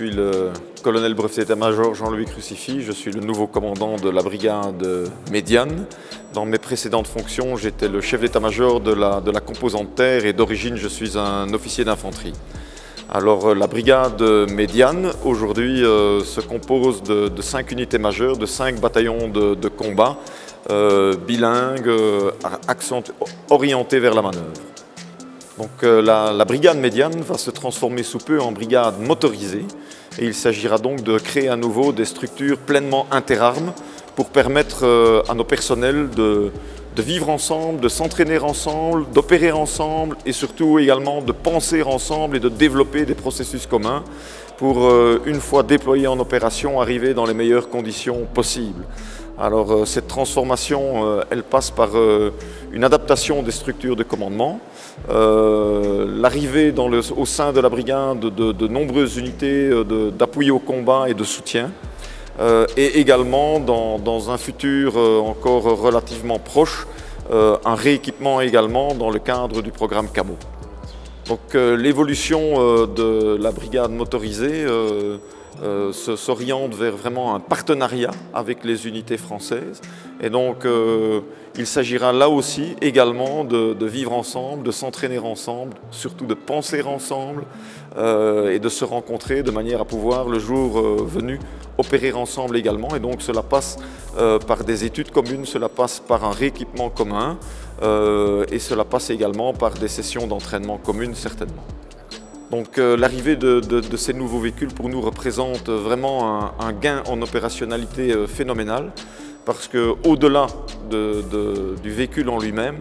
suis le colonel brevet d'état-major Jean-Louis Crucifix. Je suis le nouveau commandant de la brigade médiane. Dans mes précédentes fonctions, j'étais le chef d'état-major de la, de la composante terre et d'origine, je suis un officier d'infanterie. Alors euh, la brigade médiane aujourd'hui euh, se compose de, cinq unités majeures, de cinq bataillons de, combat euh, bilingues, orientés vers la manœuvre. Donc la, brigade médiane va se transformer sous peu en brigade motorisée et il s'agira donc de créer à nouveau des structures pleinement interarmes pour permettre à nos personnels de, de vivre ensemble, de s'entraîner ensemble, d'opérer ensemble et surtout également de penser ensemble et de développer des processus communs pour, euh, une fois déployés en opération, arriver dans les meilleures conditions possibles. Alors euh, cette transformation, euh, elle passe par une adaptation des structures de commandement, l'arrivée au sein de la brigade de, nombreuses unités d'appui au combat et de soutien, euh, et également dans, un futur euh, encore relativement proche, euh, un rééquipement également dans le cadre du programme CAMO. Donc l'évolution de la brigade motorisée s'oriente vers vraiment un partenariat avec les unités françaises. Et donc il s'agira là aussi également de, vivre ensemble, de s'entraîner ensemble, surtout de penser ensemble et de se rencontrer de manière à pouvoir le jour venu opérer ensemble également. Et donc cela passe euh, par des études communes, cela passe par un rééquipement commun euh, et cela passe également par des sessions d'entraînement communes certainement. Donc euh, l'arrivée de, ces nouveaux véhicules pour nous représente vraiment un, gain en opérationnalité phénoménal parce qu'au-delà du véhicule en lui-même,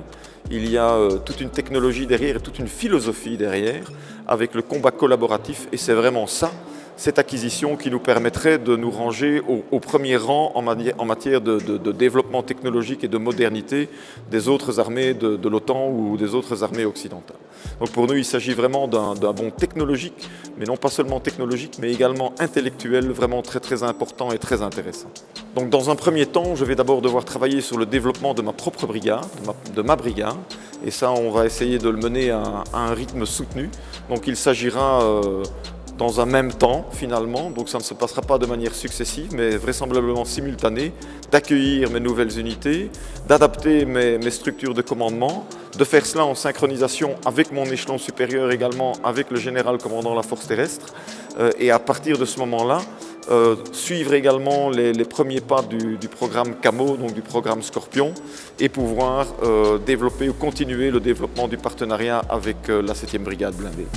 il y a toute une technologie derrière et toute une philosophie derrière avec le combat collaboratif et c'est vraiment ça cette acquisition qui nous permettrait de nous ranger au, premier rang en, matière de, développement technologique et de modernité des autres armées de, l'OTAN ou des autres armées occidentales. Donc pour nous, il s'agit vraiment d'un bond technologique, mais non pas seulement technologique, mais également intellectuel, vraiment très très important et très intéressant. Donc dans un premier temps, je vais d'abord devoir travailler sur le développement de ma propre brigade, de ma, brigade, et ça, on va essayer de le mener à, un rythme soutenu. Donc il s'agira euh, dans un même temps finalement, donc ça ne se passera pas de manière successive mais vraisemblablement simultanée, d'accueillir mes nouvelles unités, d'adapter mes, structures de commandement, de faire cela en synchronisation avec mon échelon supérieur également, avec le général commandant la force terrestre euh, et à partir de ce moment-là, euh, suivre également les, premiers pas du, programme CAMO, donc du programme Scorpion, et pouvoir euh, développer ou continuer le développement du partenariat avec la 7e brigade blindée.